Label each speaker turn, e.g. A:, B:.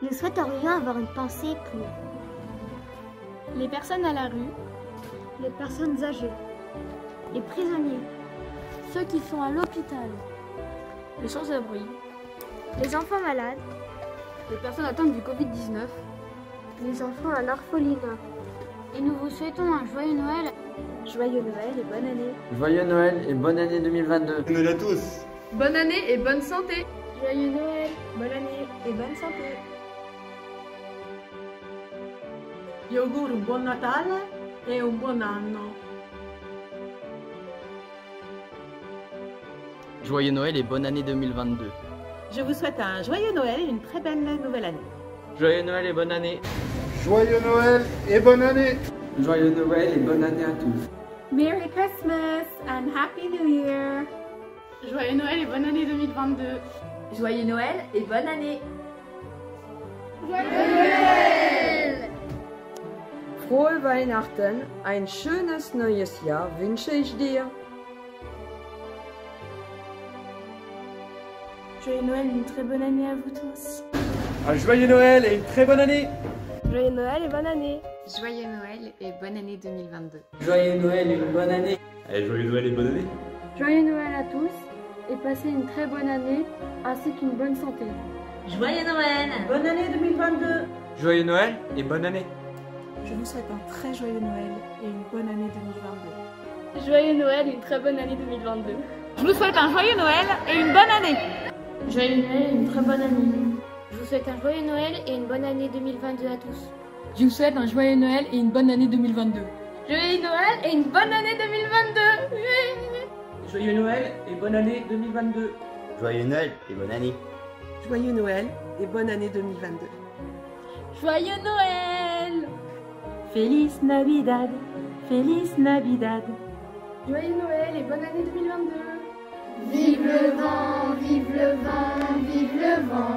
A: Nous souhaiterions avoir une pensée pour
B: les personnes à la rue,
A: les personnes âgées,
B: les prisonniers, ceux qui sont à l'hôpital, les sans-abri,
A: les enfants malades,
B: les personnes atteintes du Covid-19,
A: les enfants à l'orphelinat.
B: Et nous vous souhaitons un joyeux Noël.
A: Joyeux Noël et bonne année.
C: Joyeux Noël et bonne année 2022.
D: Bonne année à tous.
E: Bonne année et bonne santé.
B: Joyeux Noël,
A: bonne année et bonne santé.
F: Vi auguro un buon Natale e un buon anno.
C: Joyeux Noël et bonne année 2022.
G: Je vous souhaite un joyeux Noël et une très belle nouvelle année.
C: Joyeux Noël et bonne année.
D: Joyeux Noël et bonne année.
C: Joyeux Noël et bonne année à tous.
B: Merry Christmas and Happy New Year.
E: Joyeux Noël et bonne année 2022.
H: Joyeux Noël et bonne année.
B: Joyeux
I: Frohe Weihnachten, ein schönes neues Jahr wünsche ich dir.
B: Joyeux Noël, une très bonne année à vous tous.
D: Un joyeux Noël et une très bonne année.
B: Joyeux Noël et bonne année.
J: Joyeux Noël et bonne année 2022.
C: Joyeux Noël et une bonne année.
D: Allez, joyeux Noël et bonne année.
B: Joyeux Noël à tous et passez une très bonne année ainsi qu'une bonne santé.
H: Joyeux Noël
G: Bonne année 2022
C: Joyeux Noël et bonne année.
K: Je vous souhaite un très joyeux Noël et une bonne année 2022.
B: Joyeux Noël et une très bonne année 2022.
E: Je vous souhaite un joyeux Noël et une bonne année.
B: Joyeux Noël et une très bonne année. Je vous souhaite un joyeux Noël et une bonne année 2022 à tous.
E: Je vous souhaite un joyeux Noël et une bonne année 2022.
B: Joyeux Noël et une bonne année 2022.
C: Joyeux Noël et bonne année 2022.
L: Joyeux Noël et bonne année.
K: Joyeux Noël et bonne année 2022.
B: Joyeux Noël
G: Feliz Navidad, Feliz Navidad.
B: Joyeux Noël et bonne année 2022.
A: Vive le vent, vive le vent, vive le vent.